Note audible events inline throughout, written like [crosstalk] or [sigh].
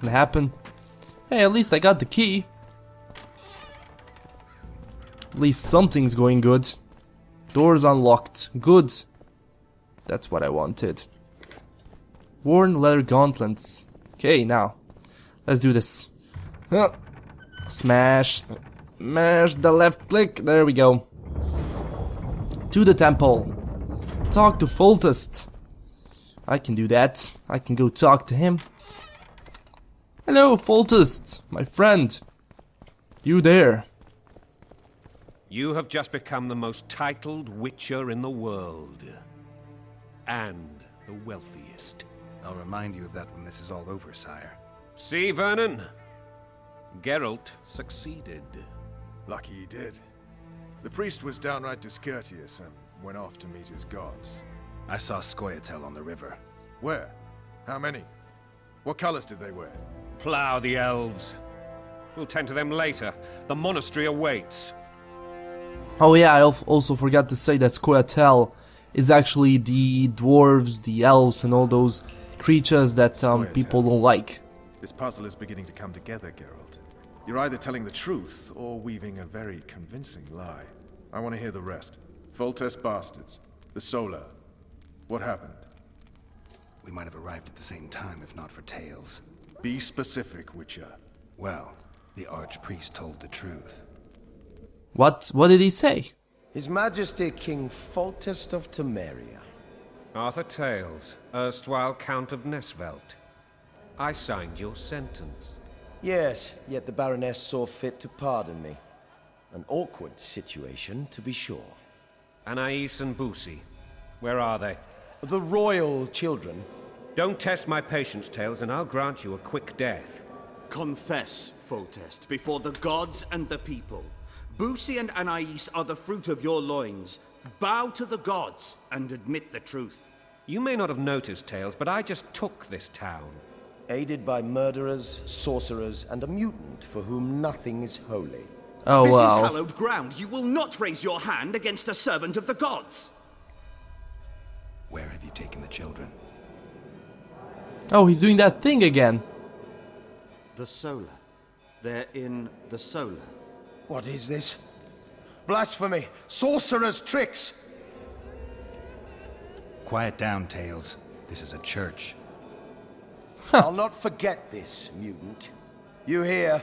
gonna happen. Hey, at least I got the key. At least something's going good. Doors unlocked. Good. That's what I wanted. Worn leather gauntlets. Okay, now. Let's do this. Huh. Smash. Smash the left click. There we go. To the temple. Talk to Foltest. I can do that. I can go talk to him. Hello, Foltest, my friend. You there? You have just become the most titled witcher in the world. And the wealthiest. I'll remind you of that when this is all over, sire. See, Vernon? Geralt succeeded. Lucky he did. The priest was downright discourteous and went off to meet his gods. I saw Scoia'tael on the river. Where? How many? What colors did they wear? Plough the elves. We'll tend to them later. The monastery awaits. Oh yeah, I also forgot to say that Scoia'tael is actually the dwarves, the elves, and all those creatures that um, people don't like. This puzzle is beginning to come together, Geralt. You're either telling the truth or weaving a very convincing lie. I want to hear the rest. Foltest bastards. The Solar. What happened? We might have arrived at the same time if not for Tailles. Be specific, Witcher. Well, the Archpriest told the truth. What? What did he say? His Majesty King Foltest of Temeria. Arthur Tailles, erstwhile Count of Nesvelt. I signed your sentence. Yes, yet the Baroness saw fit to pardon me. An awkward situation, to be sure. Anais and Boussy. Where are they? The royal children. Don't test my patience, Tailles, and I'll grant you a quick death. Confess, Foltest, before the gods and the people. Boussy and Anais are the fruit of your loins. Bow to the gods and admit the truth. You may not have noticed, Tailles, but I just took this town. Aided by murderers, sorcerers, and a mutant for whom nothing is holy. Oh this is hallowed ground. You will not raise your hand against a servant of the gods. Where have you taken the children? Oh, he's doing that thing again. The Solar. They're in the Solar. What is this? Blasphemy! Sorcerer's tricks! Quiet down, Tailles. This is a church. I'll not forget this, mutant. You hear?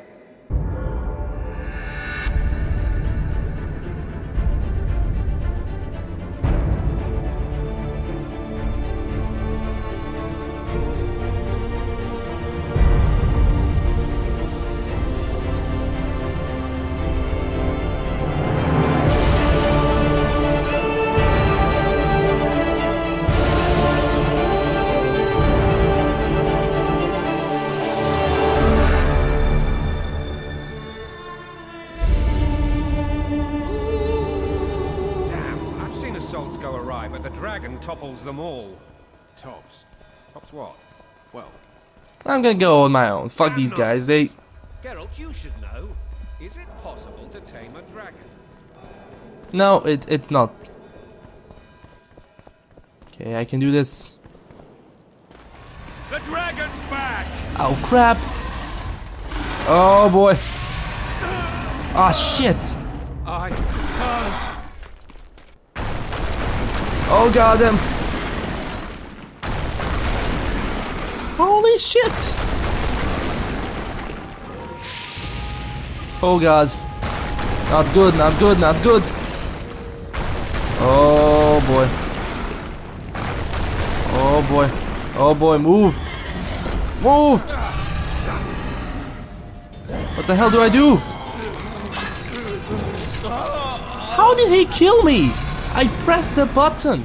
Topples them all. Tops. Tops what? Well, I'm gonna go on my own. Fuck these guys. They. Geralt, you should know. Is it possible to tame a dragon? No, it it's not. Okay, I can do this. The dragon's back! Oh crap! Oh boy! Ah shit! I can't. Oh god damn! Holy shit! Oh god. Not good, not good, not good. Oh boy. Oh boy. Oh boy, move. Move! What the hell do I do? How did he kill me? I pressed the button.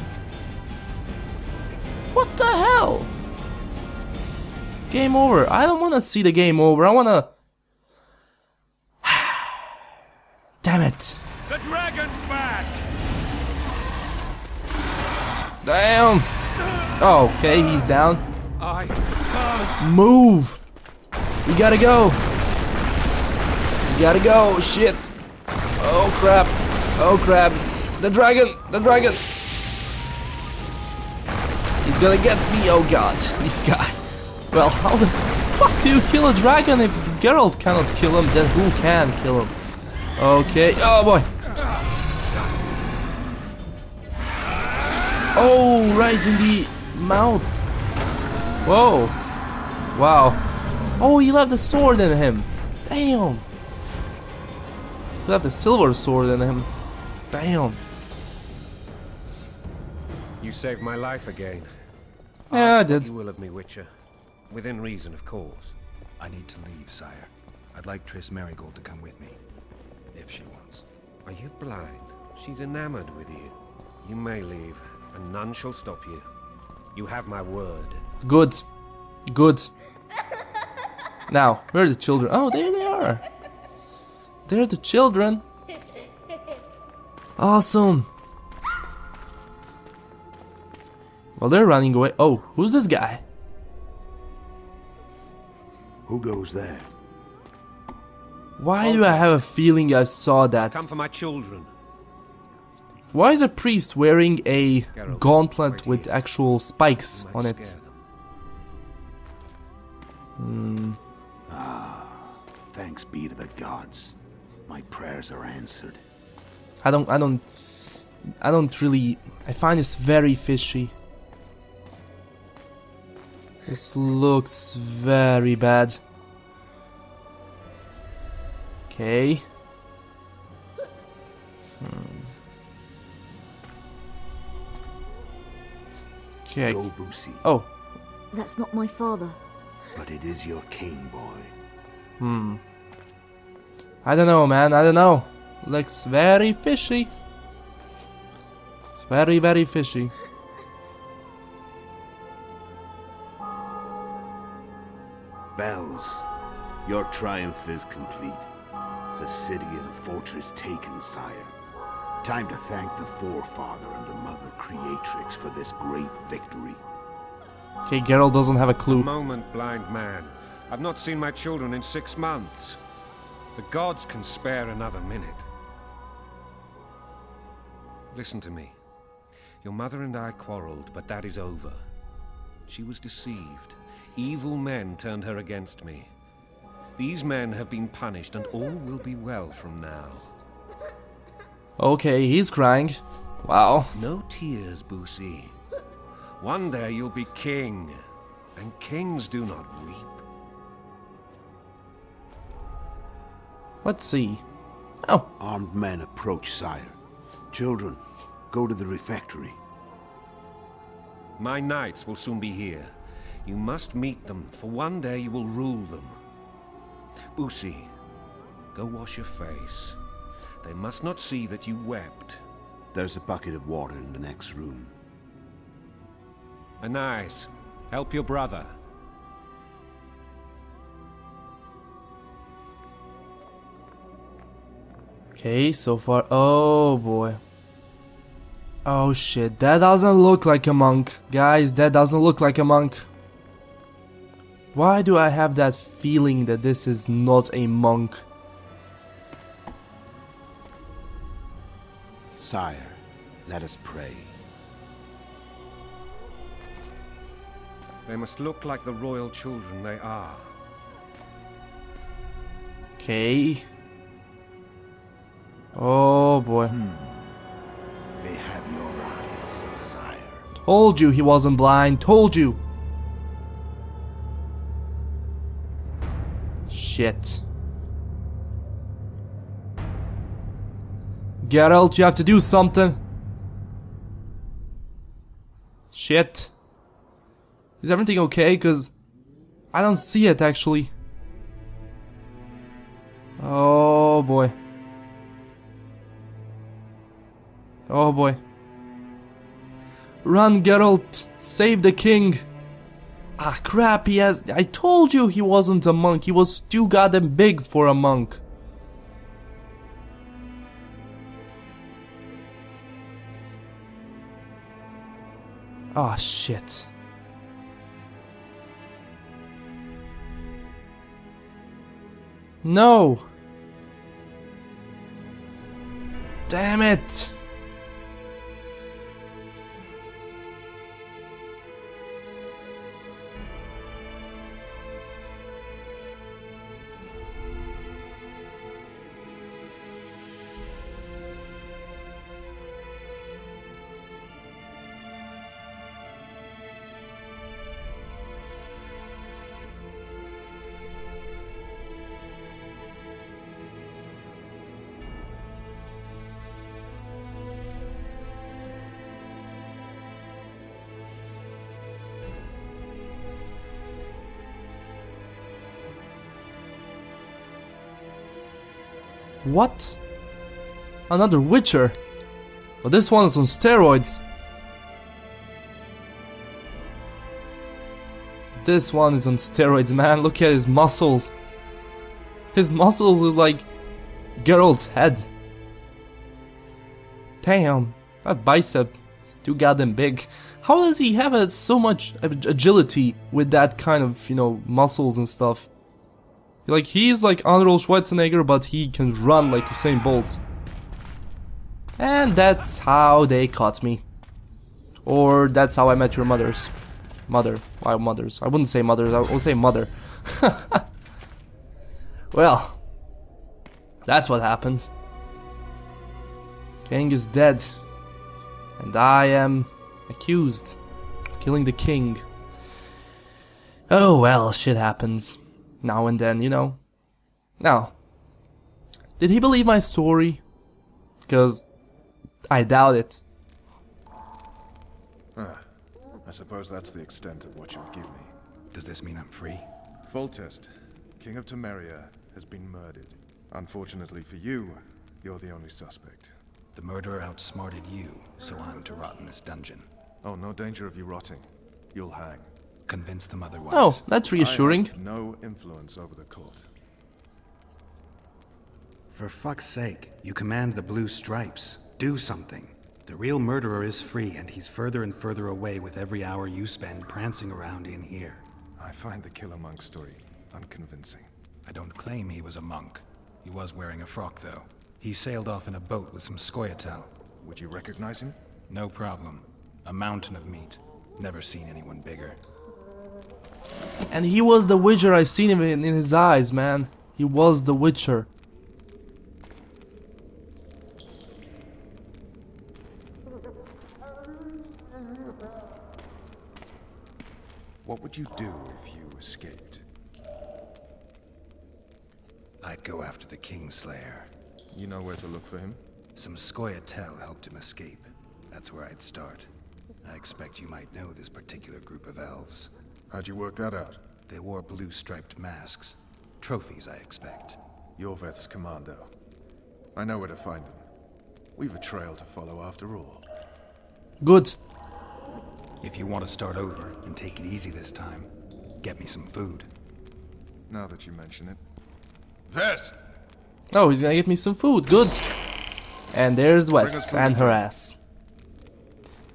What the hell? Game over. I don't want to see the game over. I want to. [sighs] Damn it. The dragon's back! Damn. Oh, okay, he's down. I can't. Move. We gotta go. We gotta go. Shit. Oh crap. Oh crap. The dragon. The dragon. He's gonna get me. Oh god. This guy. Well, [laughs] how the. fuck do you kill a dragon if Geralt cannot kill him? Then who can kill him? Okay. Oh boy. Oh, right in the mouth. Whoa. Wow. Oh, he left the sword in him. Damn. He left the silver sword in him. Damn. You saved my life again. Yeah, I did. You will of me, Witcher. Within reason, of course. I need to leave, sire. I'd like Triss Merigold to come with me. If she wants. Are you blind? She's enamored with you. You may leave, and none shall stop you. You have my word. Good. Good. Now, where are the children? Oh, there they are. They're the children. Awesome. Well, they're running away. Oh, who's this guy? Who goes there? Why do I have a feeling I saw that? Come for my children. Why is a priest wearing a Geralt, gauntlet right with here. actual spikes on it? scare them. Hmm. Ah, thanks be to the gods. My prayers are answered. I don't I don't I don't really I find this very fishy. This looks very bad. Okay. Hmm. Okay. Go, Oh, That's not my father. but it is your king, boy. hmm. I don't know, man. I don't know. Looks very fishy. It's very, very fishy. Your triumph is complete. The city and fortress taken, sire. Time to thank the forefather and the mother creatrix for this great victory. Okay, Geralt doesn't have a A clue. moment, blind man. I've not seen my children in six months. The gods can spare another minute. Listen to me. Your mother and I quarreled, but that is over. She was deceived. Evil men turned her against me. These men have been punished, and all will be well from now. Okay, he's crying. Wow. No tears, Boussy. One day you'll be king, and kings do not weep. Let's see. Oh, Armed men approach, sire. Children, go to the refectory. My knights will soon be here. You must meet them, for one day you will rule them. Boussy, go wash your face. They must not see that you wept. There's a bucket of water in the next room. Anais, help your brother. okay, so far. Oh boy. Oh shit, that doesn't look like a monk. Guys, that doesn't look like a monk. Why do I have that feeling that this is not a monk? Sire, let us pray. They must look like the royal children they are. Okay. Oh boy. Hmm. They have your eyes, sire. Told you he wasn't blind. Told you. Shit. Geralt, you have to do something. Shit. Is everything okay? Cause I don't see it actually. Oh boy. Oh boy. Run, Geralt! Save the king! Ah, crap, he has. I told you he wasn't a monk. He was too goddamn big for a monk. Ah, shit. No! Damn it! What? Another Witcher? But this one is on steroids. This one is on steroids, man. Look at his muscles. His muscles is like Geralt's head. Damn, that bicep is too goddamn big. How does he have a, so much agility with that kind of, you know, muscles and stuff? Like, he's like Arnold Schwarzenegger, but he can run like Usain Bolt. And that's how they caught me. Or that's how I met your mothers. Mother. Why mothers? I wouldn't say mothers, I would say mother. [laughs] well, that's what happened. King is dead. And I am accused of killing the king. Oh well, shit happens. Now and then, you know. Now, did he believe my story? Because I doubt it. Ah, I suppose that's the extent of what you'll give me. Does this mean I'm free? Foltest, King of Temeria, has been murdered. Unfortunately for you, you're the only suspect. The murderer outsmarted you, so I'm to rot in this dungeon. Oh, no danger of you rotting. You'll hang. Convince them otherwise. Oh, that's reassuring. I no influence over the court. For fuck's sake, you command the blue stripes. Do something. The real murderer is free, and he's further and further away with every hour you spend prancing around in here. I find the Killer Monk story unconvincing. I don't claim he was a monk. He was wearing a frock, though. He sailed off in a boat with some Scoia'tael. Would you recognize him? No problem. A mountain of meat. Never seen anyone bigger. And he was the Witcher. I seen him in, in his eyes, man. He was the Witcher. What would you do if you escaped? I'd go after the Kingslayer. You know where to look for him? Some Scoia'tael helped him escape. That's where I'd start. I expect you might know this particular group of elves. How'd you work that out? They wore blue striped masks. Trophies, I expect. Iorveth's commando. I know where to find them. We've a trail to follow after all. Good. If you want to start over and take it easy this time, get me some food. Now that you mention it. Ves! Oh, he's gonna get me some food. Good. And there's us Ves and her ass.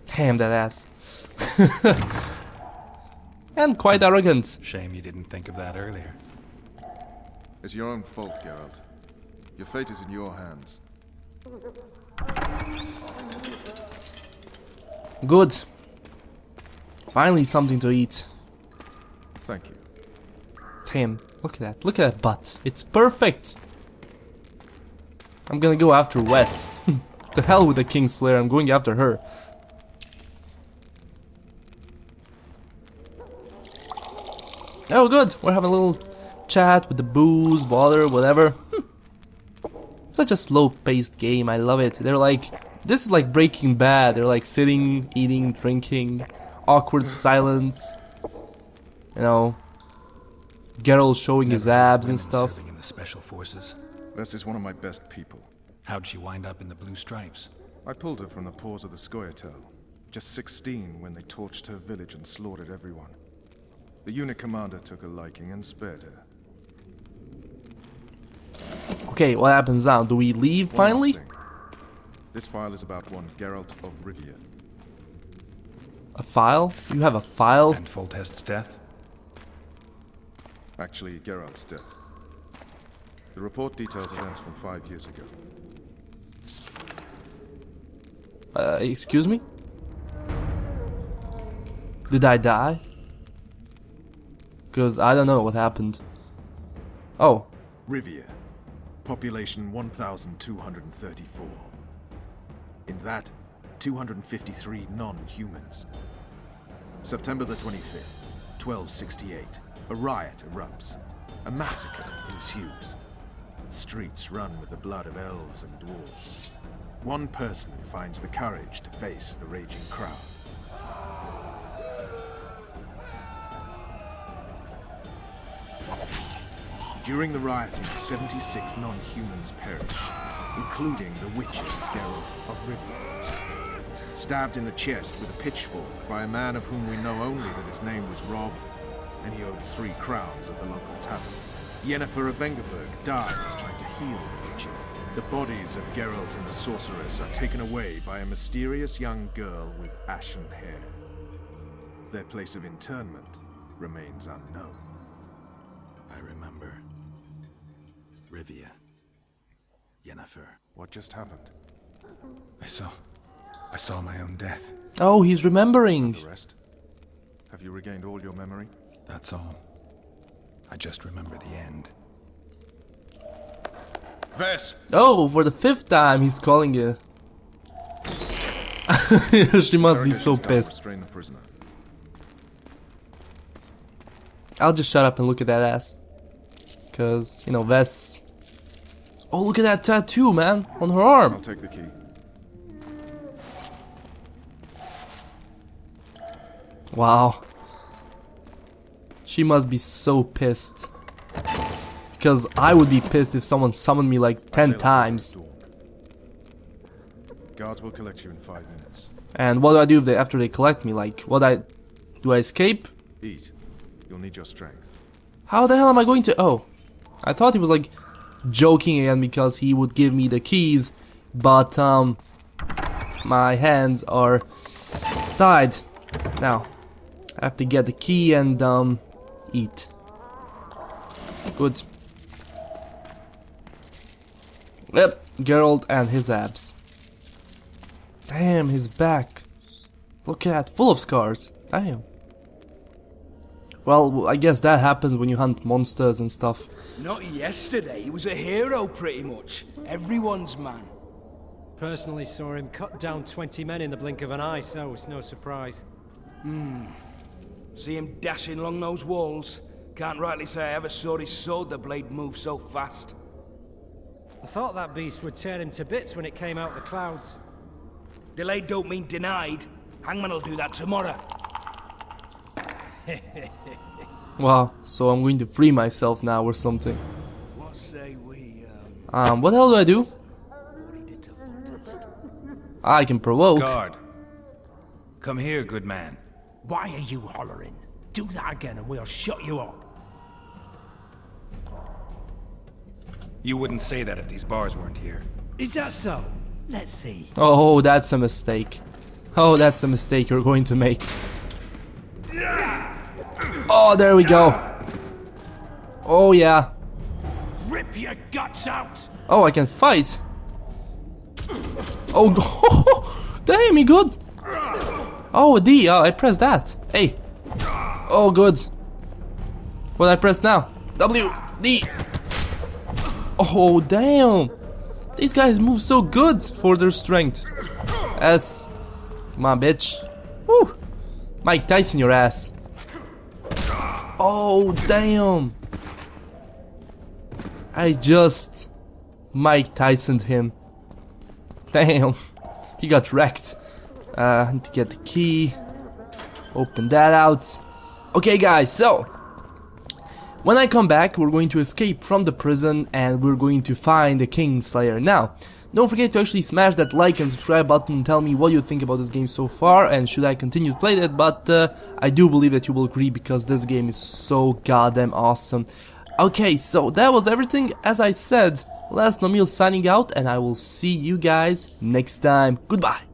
Damn that ass. [laughs] and quite arrogant. Shame you didn't think of that earlier. It's your own fault, Geralt. Your fate is in your hands. Good. Finally something to eat. Thank you. Damn, look at that. Look at that butt. It's perfect. I'm gonna go after Ves. [laughs] the hell with the Kingslayer, I'm going after her. Oh, good. We're having a little chat with the booze, water, whatever. Hmm. Such a slow-paced game. I love it. They're like, this is like Breaking Bad. They're like sitting, eating, drinking, awkward silence. You know, Geralt showing his Never heard of abs and stuff. Serving in the special forces. Ves is one of my best people. How'd she wind up in the blue stripes? I pulled her from the paws of the Scoia'tael. Just 16 when they torched her village and slaughtered everyone. The unit commander took a liking and spared her. Okay, what happens now? Do we leave One finally? This file is about one Geralt of Rivia. A file? You have a file? And Foltest's death? Actually, Geralt's death. The report details events from five years ago. Uh, excuse me? Did I die? Because I don't know what happened. Oh, Rivia. Population 1,234. In that, 253 non-humans. September the 25th, 1268. A riot erupts. A massacre ensues. Streets run with the blood of elves and dwarves. One person finds the courage to face the raging crowd. During the rioting, 76 non-humans perished, including the Witcher Geralt of Rivia. Stabbed in the chest with a pitchfork by a man of whom we know only that his name was Rob, and he owed three crowns at the local tavern. Yennefer of Vengerberg dies trying to heal the Witcher. The bodies of Geralt and the sorceress are taken away by a mysterious young girl with ashen hair. Their place of internment remains unknown. I remember. Rivia. Yennefer. What just happened? Mm-hmm. I saw. I saw my own death. Oh, he's remembering. The rest? Have you regained all your memory? That's all. I just remember the end. Ves! Oh, for the fifth time he's calling you. [laughs] she must be so pissed. Restrain the prisoner. I'll just shut up and look at that ass. Cause, you know, Ves. Oh, look at that tattoo, man, on her arm! I'll take the key. Wow. She must be so pissed. Because I would be pissed if someone summoned me like 10 times. Guards will collect you in five minutes. And what do I do if they, after they collect me? Like, what I... Do I escape? Eat. You'll need your strength. How the hell am I going to... Oh. I thought he was like joking again because he would give me the keys. But, um... My hands are tied. Now, I have to get the key and, um... Eat. Good. Yep, Geralt and his abs. Damn, his back. Look at full of scars. Damn. Well, I guess that happens when you hunt monsters and stuff. Not yesterday. He was a hero, pretty much. Everyone's man. Personally saw him cut down 20 men in the blink of an eye, so it's no surprise. Hmm. See him dashing along those walls. Can't rightly say I ever saw his sword the blade move so fast. I thought that beast would tear him to bits when it came out the clouds. Delayed don't mean denied. Hangman'll do that tomorrow. [laughs] Wow, so I'm going to free myself now or something. What say we, um, Um, what the hell do I do? what he did to Foltest? I can provoke. Guard. Come here, good man. Why are you hollering? Do that again and we'll shut you up. You wouldn't say that if these bars weren't here. Is that so? Let's see. Oh, that's a mistake. Oh, that's a mistake you're going to make. Oh, there we go. Oh, yeah. Rip your guts out! Oh, I can fight. Oh, [laughs] damn, he good. Oh, D. Oh, I pressed that. Hey. Oh, good. What I press now? W. D. Oh, damn. These guys move so good for their strength. S. Come on, bitch. Woo. Mike Tyson, your ass. Oh, damn. I just Mike Tysoned him. Damn. He got wrecked. Uh, to get the key. Open that out. Okay, guys, so. When I come back, we're going to escape from the prison and we're going to find the Kingslayer. Now, don't forget to actually smash that like and subscribe button and tell me what you think about this game so far and should I continue to play that, but uh, I do believe that you will agree because this game is so goddamn awesome. Okay, so that was everything. As I said, LastKnownMeal signing out and I will see you guys next time. Goodbye.